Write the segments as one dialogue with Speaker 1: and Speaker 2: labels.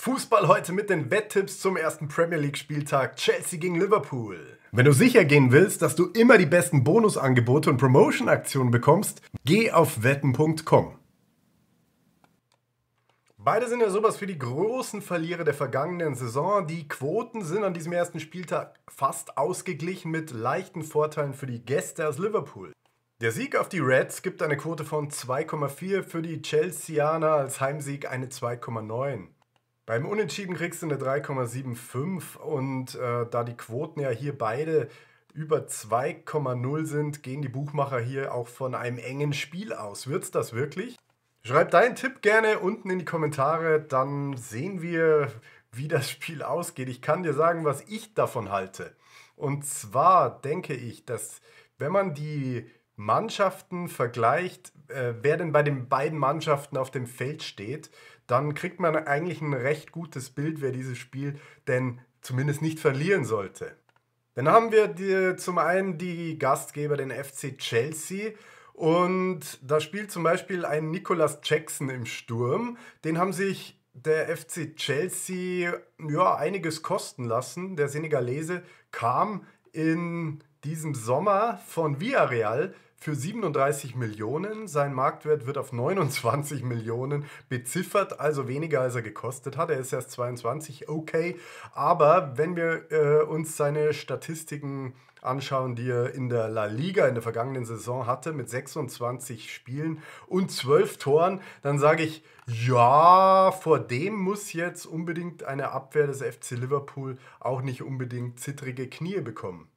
Speaker 1: Fußball heute mit den Wetttipps zum ersten Premier League Spieltag Chelsea gegen Liverpool. Wenn du sicher gehen willst, dass du immer die besten Bonusangebote und Promotion-Aktionen bekommst, geh auf wetten.com. Beide sind ja sowas für die großen Verlierer der vergangenen Saison. Die Quoten sind an diesem ersten Spieltag fast ausgeglichen mit leichten Vorteilen für die Gäste aus Liverpool. Der Sieg auf die Reds gibt eine Quote von 2,4, für die Chelseaner als Heimsieg eine 2,9. Beim Unentschieden kriegst du eine 3,75 und äh, da die Quoten ja hier beide über 2,0 sind, gehen die Buchmacher hier auch von einem engen Spiel aus. Wird's das wirklich? Schreib deinen Tipp gerne unten in die Kommentare, dann sehen wir, wie das Spiel ausgeht. Ich kann dir sagen, was ich davon halte. Und zwar denke ich, dass wenn man die Mannschaften vergleicht, äh, wer denn bei den beiden Mannschaften auf dem Feld steht, dann kriegt man eigentlich ein recht gutes Bild, wer dieses Spiel denn zumindest nicht verlieren sollte. Dann haben wir die, zum einen die Gastgeber, den FC Chelsea. Und da spielt zum Beispiel ein Nicolas Jackson im Sturm. Den haben sich der FC Chelsea ja, einiges kosten lassen. Der Senegalese kam in diesem Sommer von Villarreal für 37 Millionen. Sein Marktwert wird auf 29 Millionen beziffert, also weniger als er gekostet hat. Er ist erst 22, okay. Aber wenn wir äh, uns seine Statistiken anschauen, die er in der La Liga in der vergangenen Saison hatte, mit 26 Spielen und 12 Toren, dann sage ich, ja, vor dem muss jetzt unbedingt eine Abwehr des FC Liverpool auch nicht unbedingt zittrige Knie bekommen.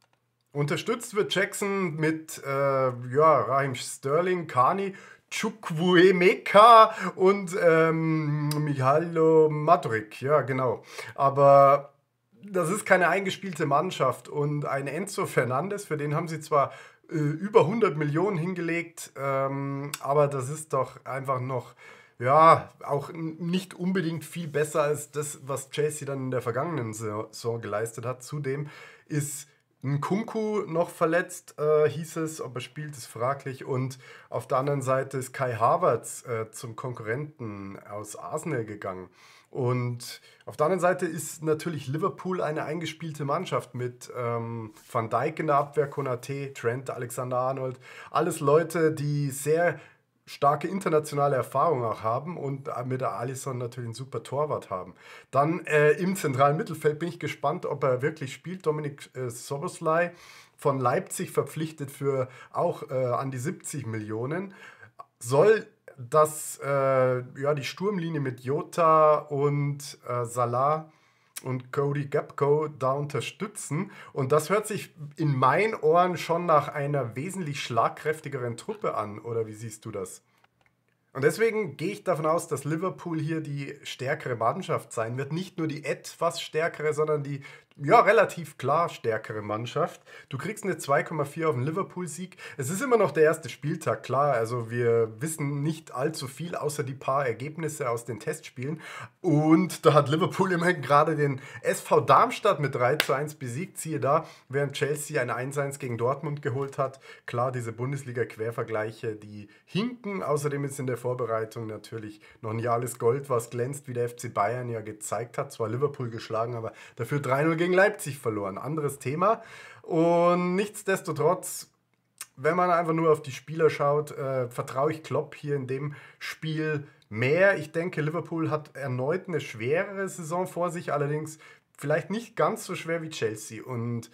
Speaker 1: Unterstützt wird Jackson mit äh, ja, Raheem Sterling, Kani, Chukwuemeka und ähm, Mihailo Madrik. Ja, genau. Aber das ist keine eingespielte Mannschaft. Und ein Enzo Fernandes, für den haben sie zwar äh, über 100 Millionen hingelegt, ähm, aber das ist doch einfach noch ja, auch nicht unbedingt viel besser als das, was Chelsea dann in der vergangenen Saison geleistet hat. Zudem ist Kunku noch verletzt, äh, hieß es, ob er spielt, ist fraglich. Und auf der anderen Seite ist Kai Havertz äh, zum Konkurrenten aus Arsenal gegangen. Und auf der anderen Seite ist natürlich Liverpool eine eingespielte Mannschaft mit ähm, Van Dijk in der Abwehr, Konate, Trent, Alexander-Arnold. Alles Leute, die sehr starke internationale Erfahrung auch haben und mit Alisson natürlich einen super Torwart haben. Dann äh, im zentralen Mittelfeld bin ich gespannt, ob er wirklich spielt. Dominik äh, Soboslai von Leipzig verpflichtet für auch äh, an die 70 Millionen. Soll das, äh, ja, die Sturmlinie mit Jota und äh, Salah und Cody Gapco da unterstützen. Und das hört sich in meinen Ohren schon nach einer wesentlich schlagkräftigeren Truppe an. Oder wie siehst du das? Und deswegen gehe ich davon aus, dass Liverpool hier die stärkere Mannschaft sein wird. Nicht nur die etwas stärkere, sondern die ja, relativ klar stärkere Mannschaft. Du kriegst eine 2,4 auf den Liverpool-Sieg. Es ist immer noch der erste Spieltag, klar. Also wir wissen nicht allzu viel, außer die paar Ergebnisse aus den Testspielen. Und da hat Liverpool immerhin gerade den SV Darmstadt mit 3 zu 1 besiegt. Siehe da, während Chelsea ein 1-1 gegen Dortmund geholt hat. Klar, diese Bundesliga-Quervergleiche, die hinken. Außerdem ist in der Vorbereitung natürlich noch nicht alles Gold, was glänzt, wie der FC Bayern ja gezeigt hat. Zwar Liverpool geschlagen, aber dafür 3-0 gegen Leipzig verloren. Anderes Thema. Und nichtsdestotrotz, wenn man einfach nur auf die Spieler schaut, äh, vertraue ich Klopp hier in dem Spiel mehr. Ich denke, Liverpool hat erneut eine schwerere Saison vor sich, allerdings vielleicht nicht ganz so schwer wie Chelsea. Und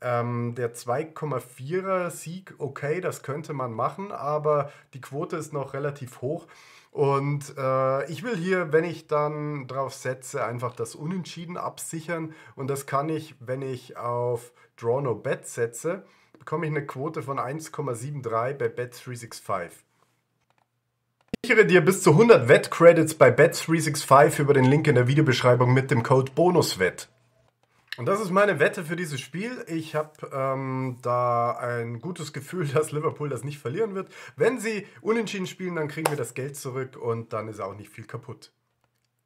Speaker 1: ähm, der 2,4er Sieg, okay, das könnte man machen, aber die Quote ist noch relativ hoch. Und äh, ich will hier, wenn ich dann drauf setze, einfach das Unentschieden absichern. Und das kann ich, wenn ich auf Draw No Bet setze, bekomme ich eine Quote von 1,73 bei Bet365. Ich sichere dir bis zu 100 Wettcredits bei Bet365 über den Link in der Videobeschreibung mit dem Code BONUSWETT. Und das ist meine Wette für dieses Spiel. Ich habe ähm, da ein gutes Gefühl, dass Liverpool das nicht verlieren wird. Wenn sie unentschieden spielen, dann kriegen wir das Geld zurück und dann ist auch nicht viel kaputt.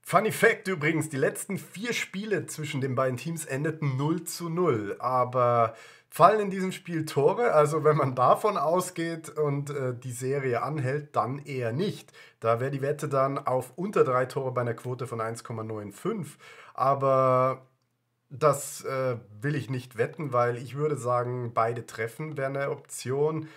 Speaker 1: Funny Fact übrigens, die letzten vier Spiele zwischen den beiden Teams endeten 0 zu 0. Aber fallen in diesem Spiel Tore? Also wenn man davon ausgeht und äh, die Serie anhält, dann eher nicht. Da wäre die Wette dann auf unter drei Tore bei einer Quote von 1,95. Aber das äh, will ich nicht wetten, weil ich würde sagen, beide treffen wäre eine Option.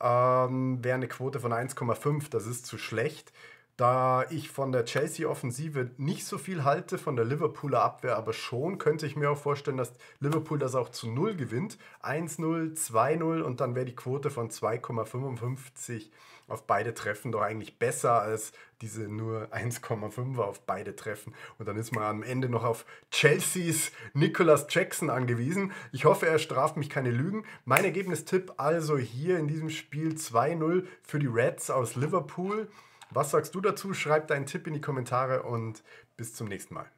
Speaker 1: Ähm, wäre eine Quote von 1,5, das ist zu schlecht. Da ich von der Chelsea-Offensive nicht so viel halte, von der Liverpooler Abwehr aber schon, könnte ich mir auch vorstellen, dass Liverpool das auch zu 0 gewinnt. 1-0, 2-0 und dann wäre die Quote von 2,55 auf beide Treffen doch eigentlich besser als diese nur 1,5er auf beide Treffen. Und dann ist man am Ende noch auf Chelseas Nicholas Jackson angewiesen. Ich hoffe, er straft mich keine Lügen. Mein Ergebnistipp also hier in diesem Spiel 2-0 für die Reds aus Liverpool. Was sagst du dazu? Schreib deinen Tipp in die Kommentare und bis zum nächsten Mal.